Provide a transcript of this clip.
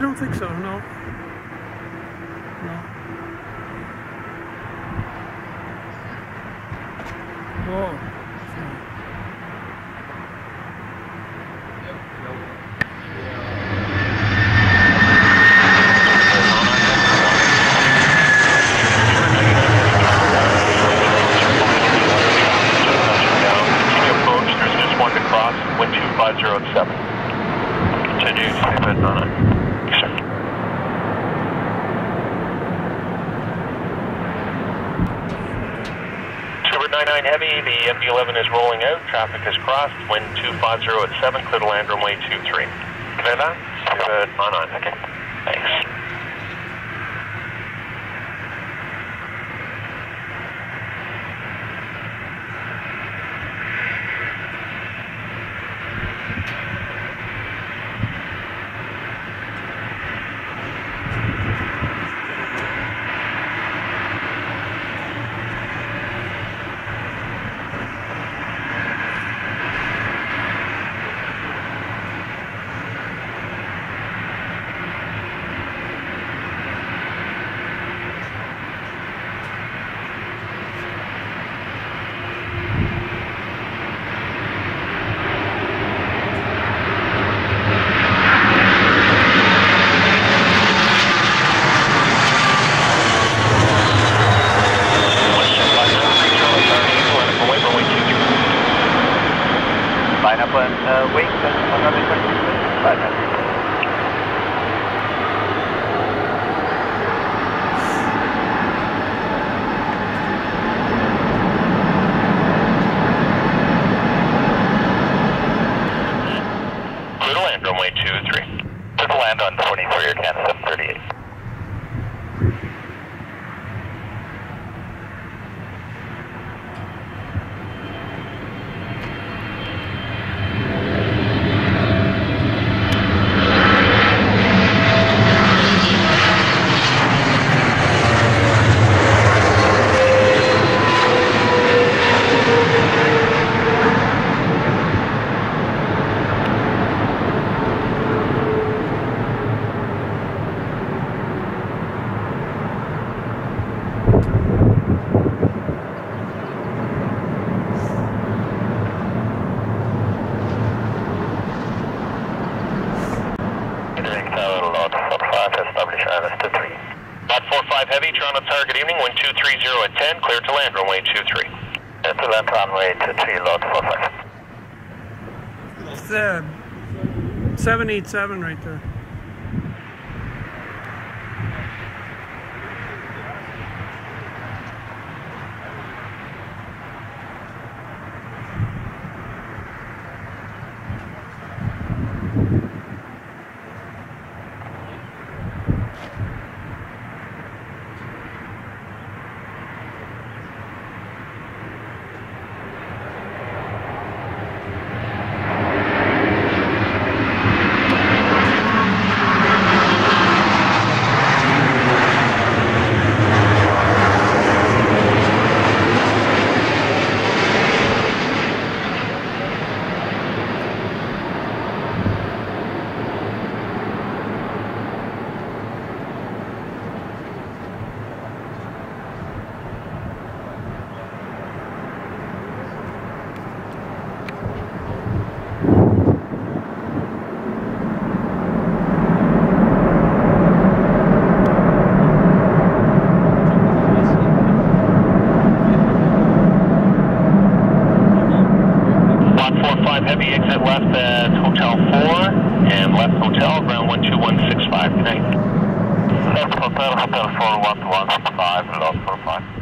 I don't think so, no. No. To cross, wind 2507. Continue, stay on it. 99 Heavy, the MD-11 is rolling out, traffic has crossed, wind 250 at 7, clear to land runway 23. Clear that? That, on on, okay. Thanks. Up uh, wing, that's 126. Line up. Clear to land runway 23. Clear to land on 23 or can 738. 45, establish ILS to 3. Lot 45 Heavy, Toronto target evening, wind 230 at 10, clear to land runway 23. Uh, to land runway to 3, lot 45. It's uh, 787 right there. Lot 45 Heavy, exit left at Hotel 4, and left hotel, ground 12165. Good hotel, hotel 4115, lot 45.